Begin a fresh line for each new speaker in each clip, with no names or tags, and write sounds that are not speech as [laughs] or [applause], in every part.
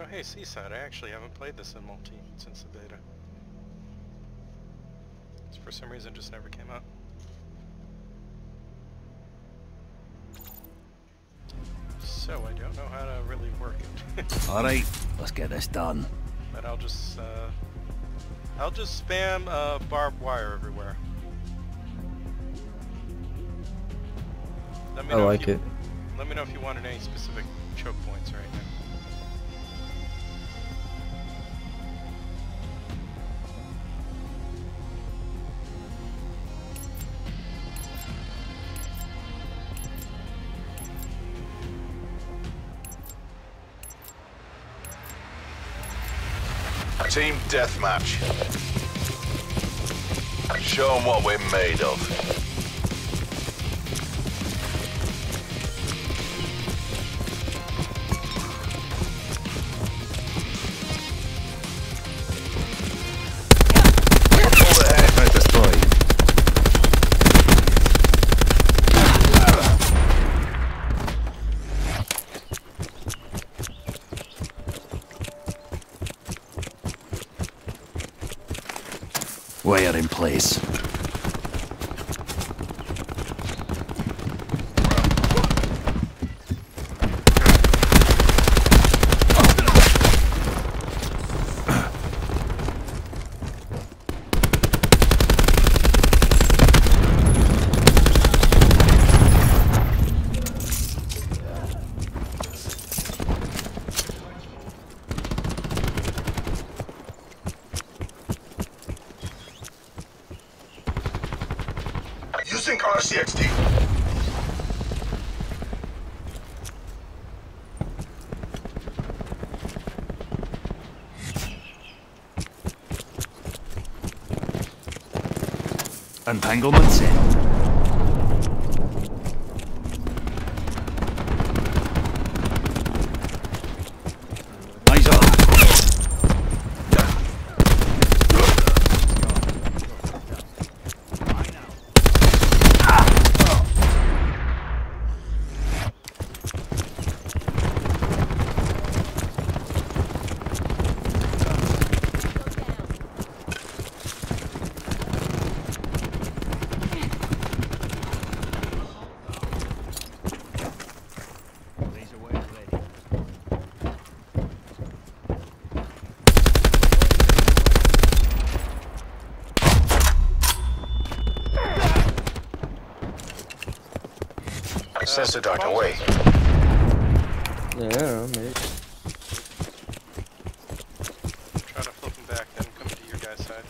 Oh hey, Seaside, I actually haven't played this in multi since the beta. For some reason just never came out. So I don't know how to really work it. [laughs]
Alright, let's get this done.
but I'll just, uh... I'll just spam, uh, barbed wire everywhere. Let me
I
know
like
if you,
it.
Let me know if you wanted any specific choke points or anything.
Team deathmatch. Show 'em what we're made of.
Wire in place.
Using RCXD.
Entanglement set. Eyes up. Laser wire ready.
Sensor dart away.
Yeah, mate.
Try to flip them back, then come to your guys' side.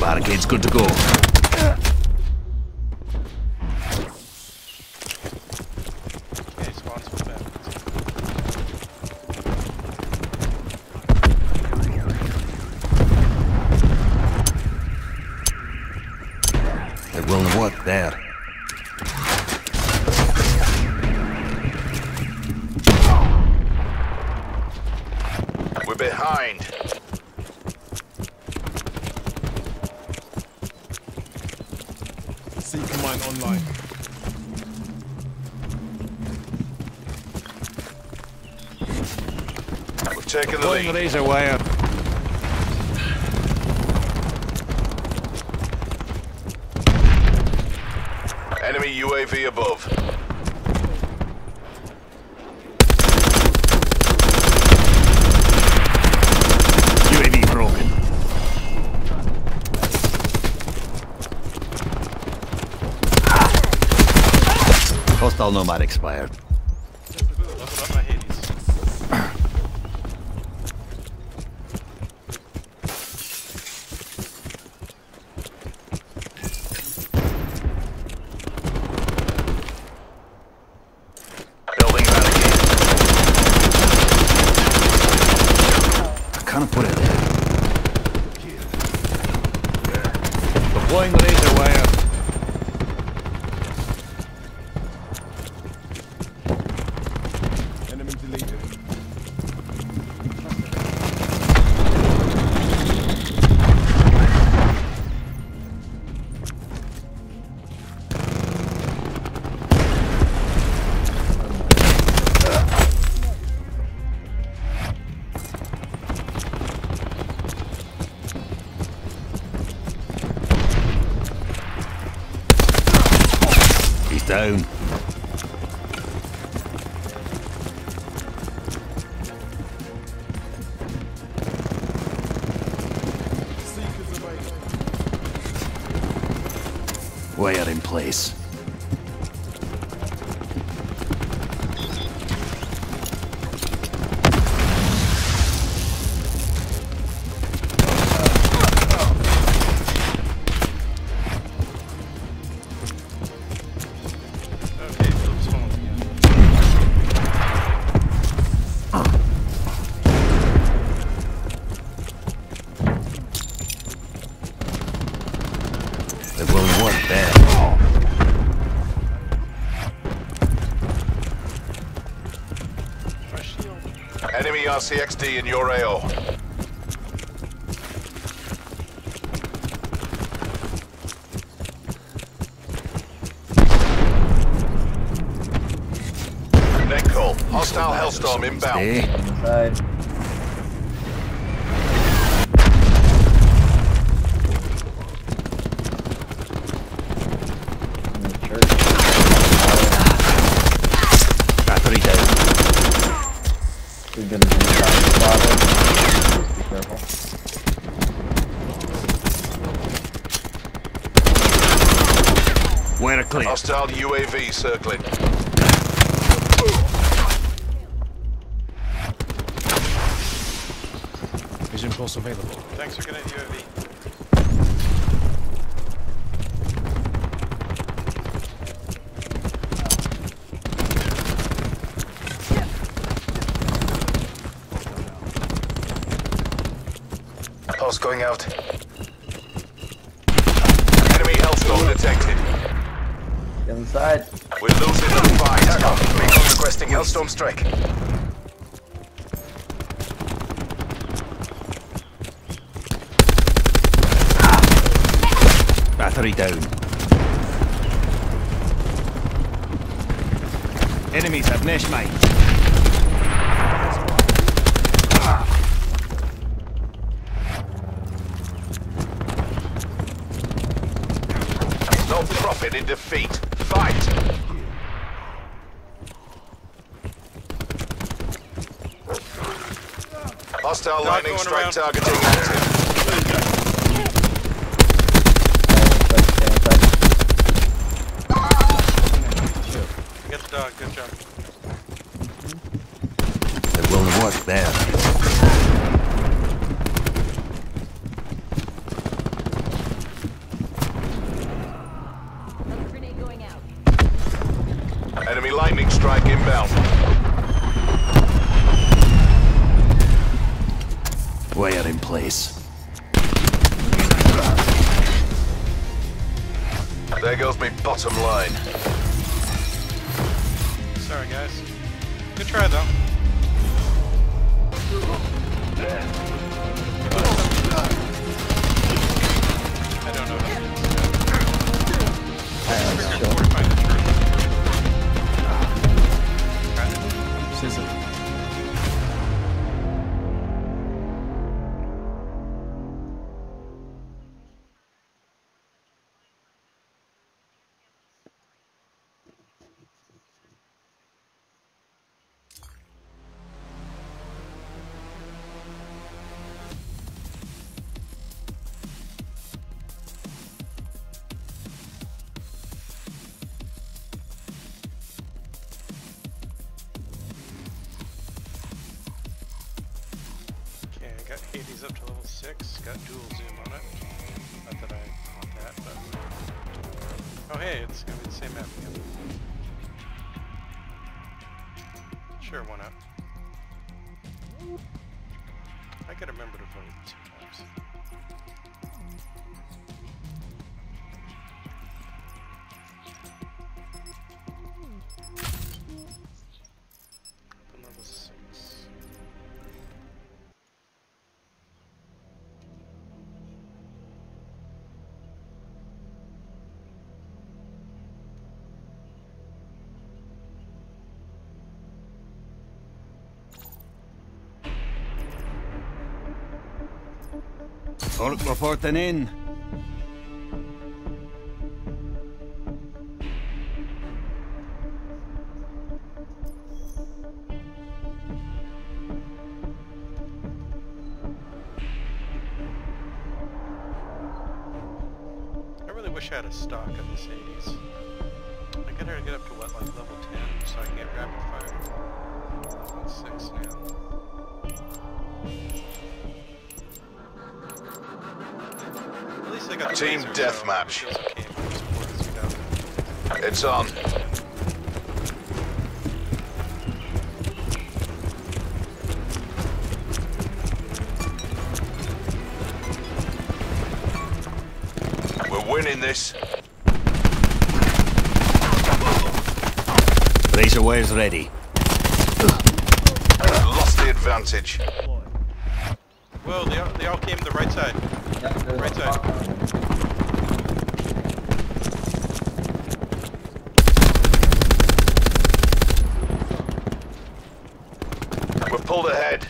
Barricade's good to go.
Okay, spawns with that.
It will work there.
We're behind.
Mine online.
We're taking the lead.
razor wire.
Enemy UAV above.
UAV broken. Hostile nomad expired. Way
out in
place.
Enemy RCXD in your AO. Net call. Hostile Hellstorm inbound.
Stay.
Inside. In the church.
Battery down.
We're gonna be inside the closet. Just be careful.
We're clear.
Hostile UAV circling.
Vision pulse available.
Thanks for getting UAV.
Pulse going out. Enemy Hellstorm detected.
Get inside.
We're losing the fight. Recon requesting Hellstorm strike.
Battery down. Enemies have mesh mine.
No profit in defeat. Fight. Hostile
Dog
lightning strike
around.
targeting active.
Stay inside, stay inside.
Get the dog. Good job.
It will work there.
There goes me bottom line.
Sorry, guys. Good try, though. I don't know got Hades up to level 6. Got dual zoom on it. Not that I want that, but... Oh hey, it's gonna be the same map again. Sure, why not? I gotta remember to vote sometimes. Open
Folk reporting in.
wish I had a stock on this 80s. I gotta get up to what, like level 10 so I can get rapid fire. 6 now.
Team deathmatch. It's on. We're winning this.
Razor waves ready.
Lost the advantage.
Well, they, all, they all came to the right side. Right side.
We're pulled ahead.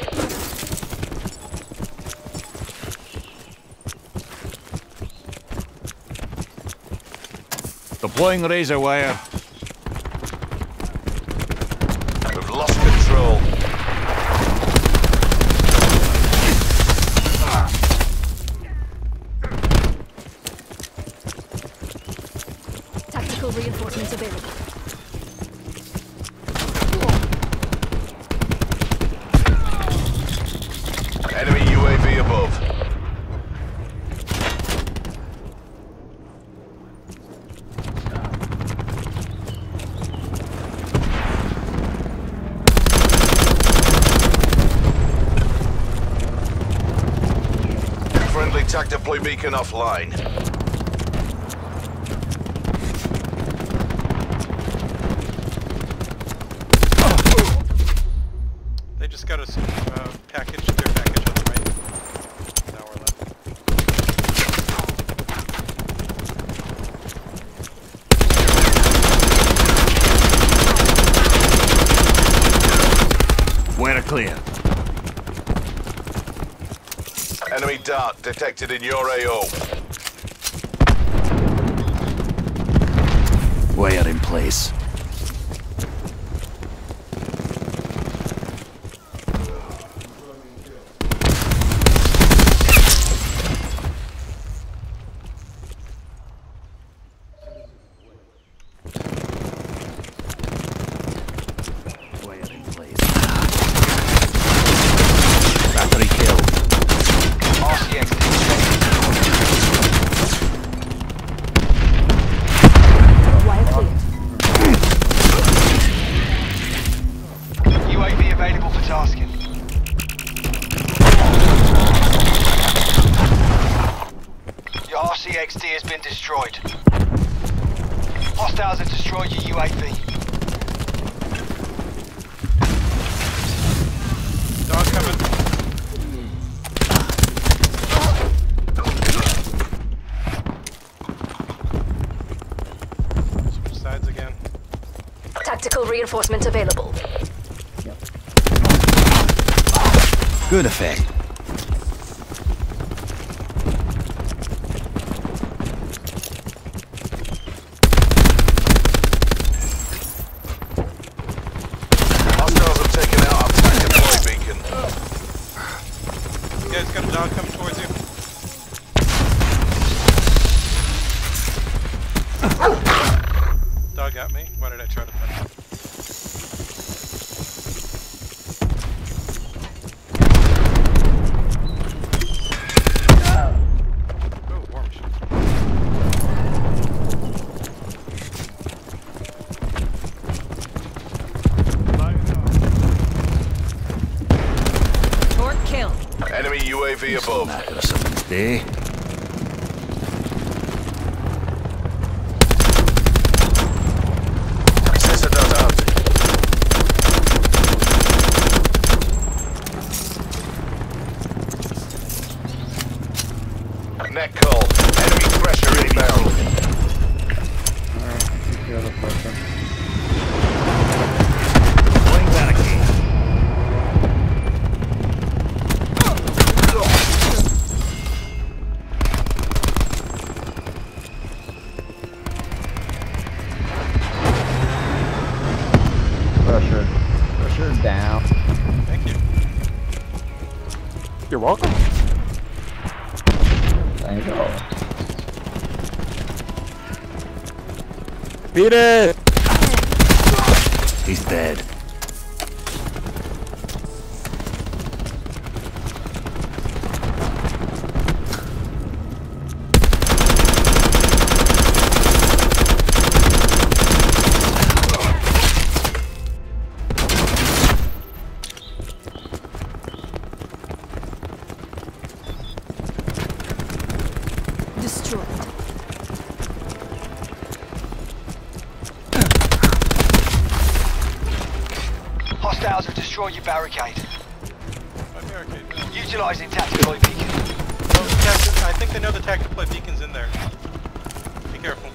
Deploying razor wire.
active blue beacon offline. Enemy dart detected in your AO.
Way out in place.
RCXD has been destroyed. Hostiles have destroyed your UAV.
Dog coming. Sides again.
Tactical reinforcement available.
Good effect.
UAV above.
Barricade.
Barricade. Utilizing tactical beacon.
Oh, the tacti- I think they know the tactical beacon's in there. Be careful.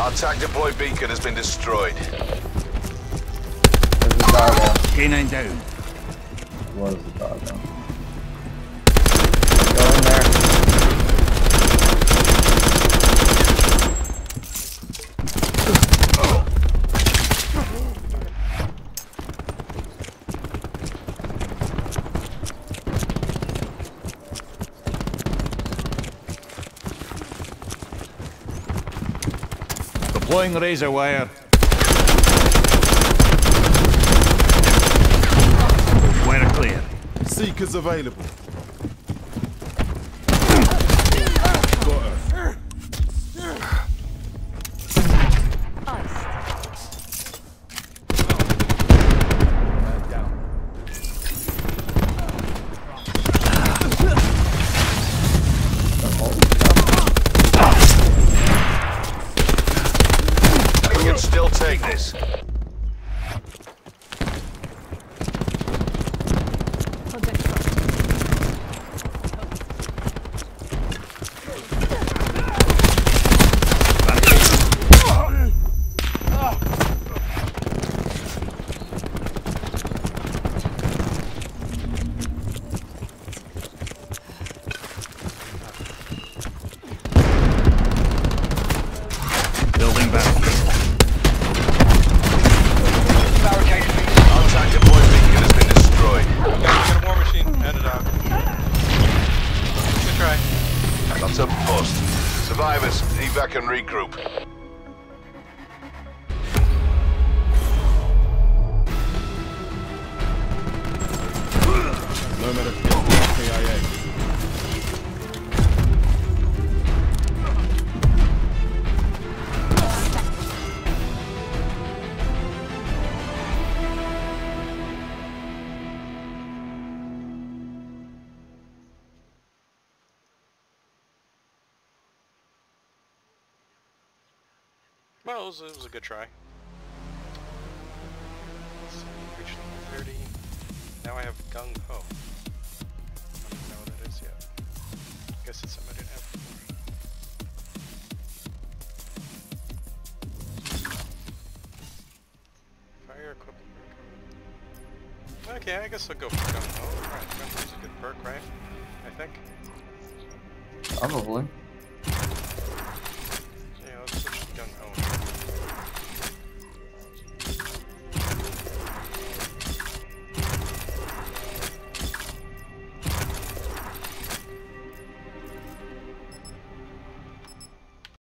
Our TAC deploy beacon has been destroyed.
There's a dog down.
Canine down.
Was a dog down.
Deploying razor wire. Wire clear.
Seekers available.
It was, it was a good try. Let's see, reached level 30. Now I have Gung Ho. I don't know what that is yet. Guess it's something I didn't have before. Fire equipment. Okay, I guess I'll go for Gung Ho. Alright, Gung Ho's a good perk, right? I think.
Probably.